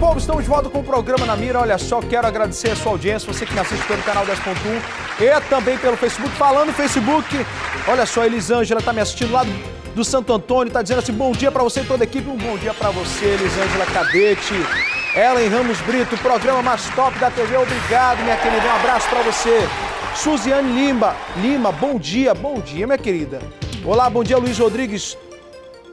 povo, estamos de volta com o programa na mira. Olha só, quero agradecer a sua audiência, você que me assiste pelo canal 10.1 e também pelo Facebook. Falando no Facebook, olha só, Elisângela está me assistindo lá do, do Santo Antônio, está dizendo assim: bom dia para você e toda a equipe. Um bom dia para você, Elisângela Cadete. Ellen Ramos Brito, programa mais top da TV. Obrigado, minha querida. Um abraço para você. Suziane Lima, Lima, bom dia, bom dia, minha querida. Olá, bom dia, Luiz Rodrigues.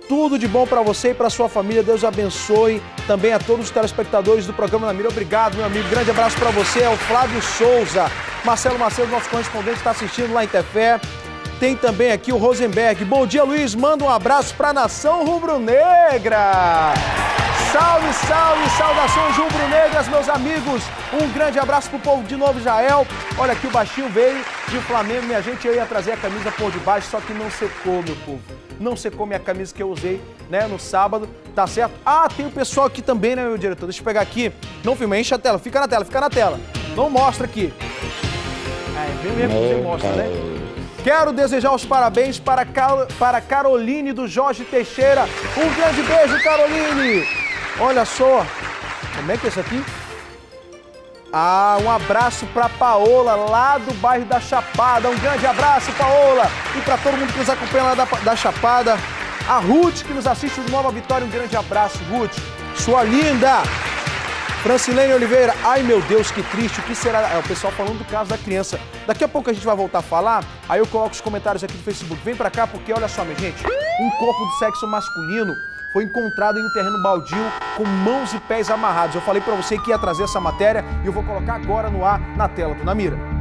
Tudo de bom para você e para sua família. Deus abençoe também a todos os telespectadores do programa Na Mira. Obrigado, meu amigo. Grande abraço para você. É o Flávio Souza. Marcelo Macedo, nosso correspondente, está assistindo lá em Tefé. Tem também aqui o Rosenberg. Bom dia, Luiz. Manda um abraço para a nação rubro-negra. Salve, salve, saudações rubro-negras, meus amigos. Um grande abraço pro povo de Novo Israel. Olha aqui, o baixinho veio de Flamengo. Minha gente, eu ia trazer a camisa por debaixo, só que não secou, meu povo não secou minha camisa que eu usei, né, no sábado, tá certo? Ah, tem o pessoal aqui também, né, meu diretor? Deixa eu pegar aqui. Não filma, enche a tela, fica na tela, fica na tela. Não mostra aqui. É, bem mesmo que você mostra, né? Quero desejar os parabéns para, Car para Caroline do Jorge Teixeira. Um grande beijo, Caroline! Olha só, como é que é isso aqui? Ah, um abraço para Paola, lá do bairro da Chapada. Um grande abraço, Paola. E para todo mundo que nos acompanha lá da, da Chapada. A Ruth, que nos assiste do Nova Vitória. Um grande abraço, Ruth. Sua linda. Francilene Oliveira, ai meu Deus, que triste, o que será? É o pessoal falando do caso da criança. Daqui a pouco a gente vai voltar a falar, aí eu coloco os comentários aqui do Facebook. Vem pra cá, porque olha só, minha gente, um corpo do sexo masculino foi encontrado em um terreno baldio com mãos e pés amarrados. Eu falei para você que ia trazer essa matéria e eu vou colocar agora no ar na tela do Namira.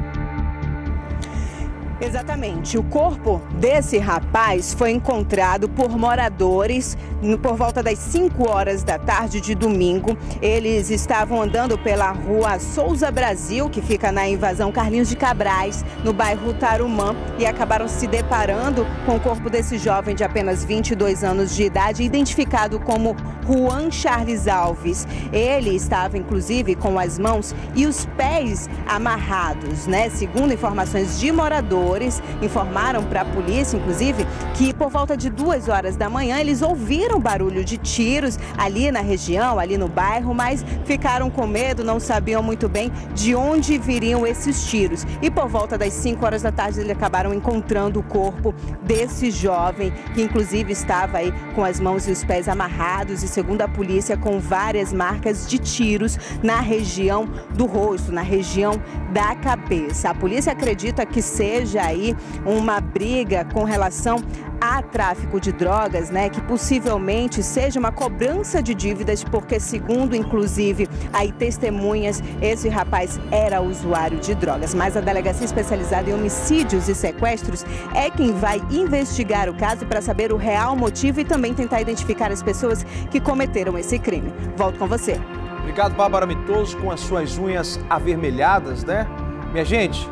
Exatamente. O corpo desse rapaz foi encontrado por moradores por volta das 5 horas da tarde de domingo. Eles estavam andando pela rua Souza Brasil, que fica na invasão Carlinhos de Cabrais, no bairro Tarumã, e acabaram se deparando com o corpo desse jovem de apenas 22 anos de idade, identificado como Juan Charles Alves. Ele estava, inclusive, com as mãos e os pés amarrados, né? Segundo informações de moradores, informaram para a polícia, inclusive, que por volta de duas horas da manhã eles ouviram barulho de tiros ali na região, ali no bairro, mas ficaram com medo, não sabiam muito bem de onde viriam esses tiros. E por volta das 5 horas da tarde eles acabaram encontrando o corpo desse jovem, que inclusive estava aí com as mãos e os pés amarrados e segundo a polícia, com várias marcas de tiros na região do rosto, na região da cabeça. A polícia acredita que seja aí uma briga com relação a tráfico de drogas, né, que possivelmente seja uma cobrança de dívidas, porque segundo inclusive aí testemunhas, esse rapaz era usuário de drogas. Mas a delegacia especializada em homicídios e sequestros é quem vai investigar o caso para saber o real motivo e também tentar identificar as pessoas que cometeram esse crime. Volto com você. Obrigado, Bárbara Mitoso, com as suas unhas avermelhadas, né? Minha gente,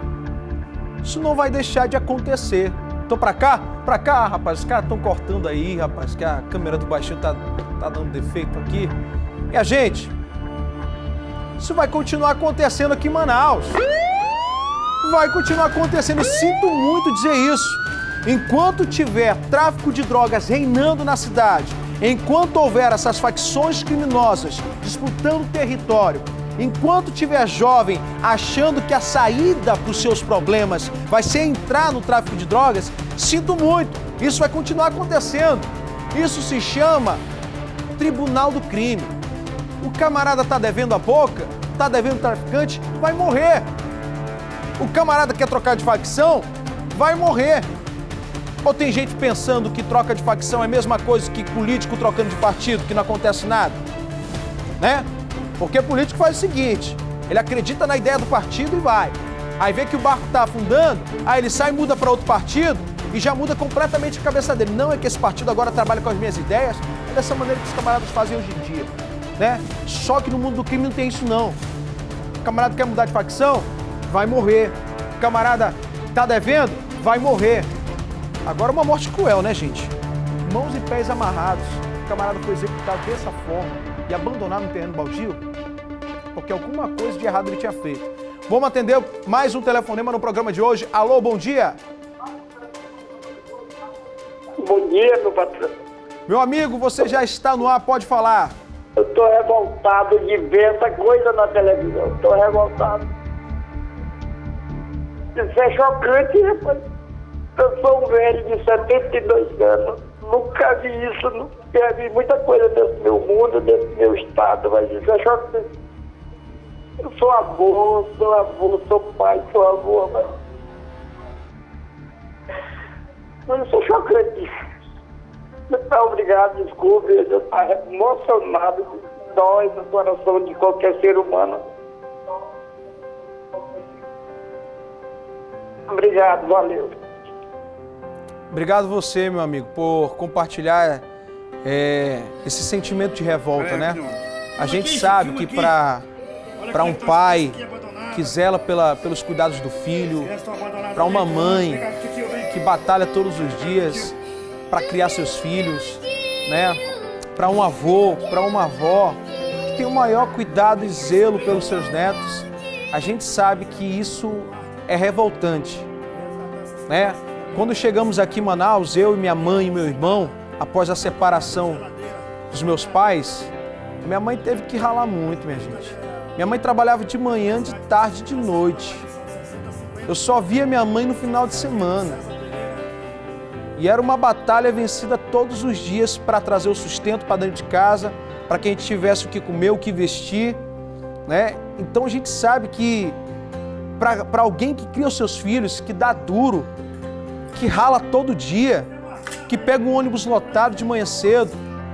isso não vai deixar de acontecer. Tô pra cá? Pra cá, rapaz. Os caras estão cortando aí, rapaz, que a câmera do baixinho tá, tá dando defeito aqui. E a gente, isso vai continuar acontecendo aqui em Manaus. Vai continuar acontecendo. Sinto muito dizer isso. Enquanto tiver tráfico de drogas reinando na cidade, enquanto houver essas facções criminosas disputando território, Enquanto tiver jovem achando que a saída para os seus problemas vai ser entrar no tráfico de drogas, sinto muito, isso vai continuar acontecendo. Isso se chama Tribunal do Crime. O camarada está devendo a boca, está devendo traficante, vai morrer. O camarada quer trocar de facção, vai morrer. Ou tem gente pensando que troca de facção é a mesma coisa que político trocando de partido, que não acontece nada? Né? Porque político faz o seguinte: ele acredita na ideia do partido e vai. Aí vê que o barco está afundando, aí ele sai e muda para outro partido e já muda completamente a cabeça dele. Não é que esse partido agora trabalha com as minhas ideias, é dessa maneira que os camaradas fazem hoje em dia. Né? Só que no mundo do crime não tem isso não. O camarada quer mudar de facção, vai morrer. O camarada está devendo, vai morrer. Agora uma morte cruel, né, gente? Mãos e pés amarrados. O camarada foi executado dessa forma e abandonar no terreno baldio? Porque alguma coisa de errado ele tinha feito. Vamos atender mais um telefonema no programa de hoje. Alô, bom dia. Bom dia, meu patrão. Meu amigo, você já está no ar, pode falar. tô revoltado de ver essa coisa na televisão. Tô revoltado. Isso é chocante, rapaz. Eu sou um velho de 72 anos. Nunca vi isso. Vi muita coisa desse meu mundo, desse meu estado, mas isso é chocante. Eu sou avô, sou avô, sou pai, sou avô, mas. Mas isso é chocante. Tá obrigado, desculpe, eu estou emocionado, dói no coração de qualquer ser humano. Obrigado, valeu. Obrigado você, meu amigo, por compartilhar é, esse sentimento de revolta, É, né? A gente sabe que para para um pai que zela pela, pelos cuidados do filho, para uma mãe que batalha todos os dias para criar seus filhos, né? Para um avô, para uma avó que tem o maior cuidado e zelo pelos seus netos, a gente sabe que isso é revoltante, né? Quando chegamos aqui em Manaus, eu e minha mãe e meu irmão, após a separação dos meus pais, minha mãe teve que ralar muito, minha gente. Minha mãe trabalhava de manhã, de tarde, de noite. Eu só via minha mãe no final de semana. E era uma batalha vencida todos os dias para trazer o sustento para dentro de casa, para que a gente tivesse o que comer, o que vestir, né? Então a gente sabe que para alguém que cria os seus filhos, que dá duro, que rala todo dia, que pega um ônibus lotado de manhã cedo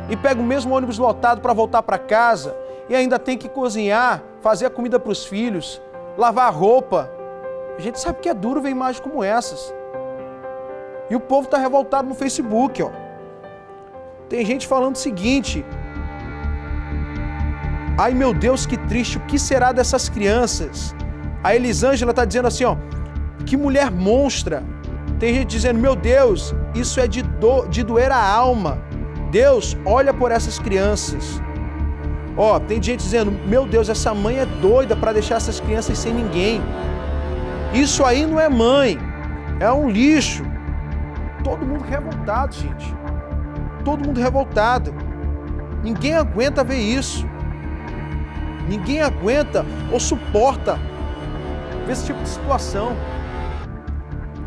e pega o mesmo ônibus lotado para voltar para casa e ainda tem que cozinhar, fazer a comida para os filhos, lavar a roupa. A gente sabe que é duro ver imagens como essas. E o povo está revoltado no Facebook, ó. Tem gente falando o seguinte: Ai meu Deus, que triste, o que será dessas crianças? A Elisângela está dizendo assim, ó, que mulher monstra. Tem gente dizendo, meu Deus, isso é de, do, de doer a alma. Deus, olha por essas crianças. Ó, tem gente dizendo, meu Deus, essa mãe é doida para deixar essas crianças sem ninguém. Isso aí não é mãe, é um lixo. Todo mundo revoltado, gente. Todo mundo revoltado. Ninguém aguenta ver isso. Ninguém aguenta ou suporta ver esse tipo de situação.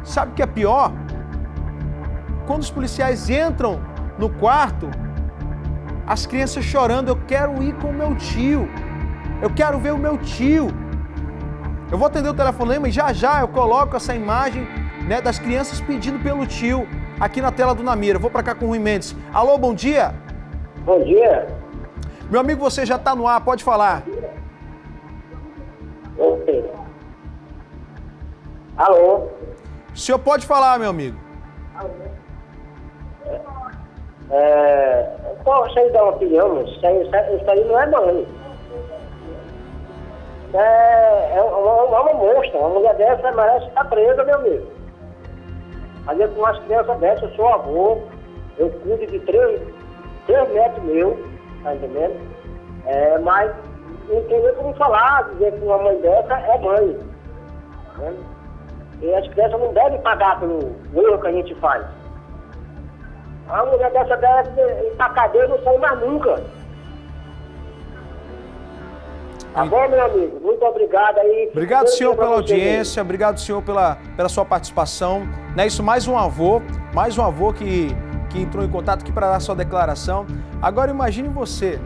Sabe o que é pior? Quando os policiais entram no quarto, as crianças chorando, eu quero ir com o meu tio. Eu quero ver o meu tio. Eu vou atender o telefonema e já já eu coloco essa imagem né, das crianças pedindo pelo tio aqui na tela do Namira. Vou para cá com o Rui Mendes. Alô, bom dia. Bom dia. Meu amigo, você já está no ar, pode falar. Alô? O senhor pode falar, meu amigo. É, posso aí dar uma opinião, mas isso aí, isso aí não é mãe. É, é uma, uma monstra, uma mulher dessa merece estar presa, meu amigo. Fazer com umas crianças dessas, eu sou avô, eu cuido de três, três netos meus, tá entendendo? É, mas nem como falar, dizer que uma mãe dessa é mãe. Né? E as crianças não devem pagar pelo erro que a gente faz. A mulher dessa deve ir pra cadeia e não sai mais nunca. Tá bom, meu amigo? Muito obrigado aí. Obrigado, Deus senhor, pela vocês aí. audiência, obrigado, senhor, pela, pela sua participação. Não é isso, mais um avô, mais um avô que, que entrou em contato aqui para dar sua declaração. Agora imagine você.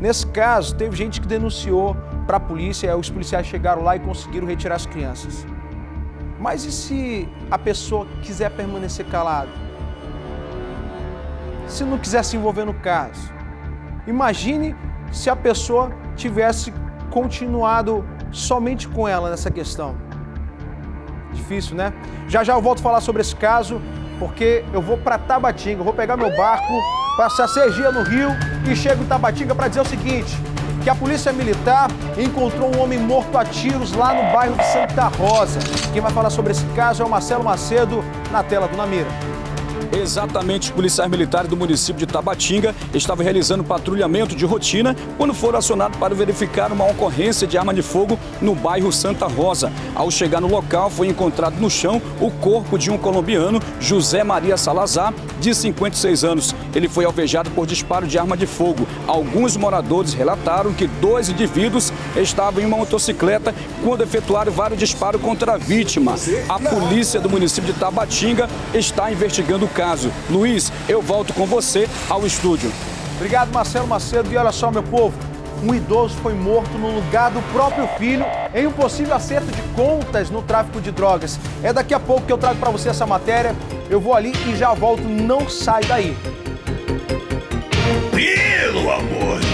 Nesse caso, teve gente que denunciou para a polícia, os policiais chegaram lá e conseguiram retirar as crianças. Mas e se a pessoa quiser permanecer calada? Se não quiser se envolver no caso? Imagine se a pessoa tivesse continuado somente com ela nessa questão. Difícil, né? Já já eu volto a falar sobre esse caso, porque eu vou para Tabatinga, vou pegar meu barco, passar seis dias no Rio e chego em Tabatinga para dizer o seguinte: que a polícia militar encontrou um homem morto a tiros lá no bairro de Santa Rosa. Quem vai falar sobre esse caso é o Marcelo Macedo na tela do Namira. Exatamente, os policiais militares do município de Tabatinga estavam realizando patrulhamento de rotina quando foram acionados para verificar uma ocorrência de arma de fogo no bairro Santa Rosa. Ao chegar no local, foi encontrado no chão o corpo de um colombiano, José Maria Salazar, de 56 anos. Ele foi alvejado por disparo de arma de fogo. Alguns moradores relataram que dois indivíduos estavam em uma motocicleta quando efetuaram vários disparos contra a vítima. A polícia do município de Tabatinga está investigando o caso. Luiz, eu volto com você ao estúdio. Obrigado, Marcelo Macedo. E olha só, meu povo, um idoso foi morto no lugar do próprio filho em um possível acerto de contas no tráfico de drogas. É daqui a pouco que eu trago para você essa matéria. Eu vou ali e já volto. Não sai daí. Pelo amor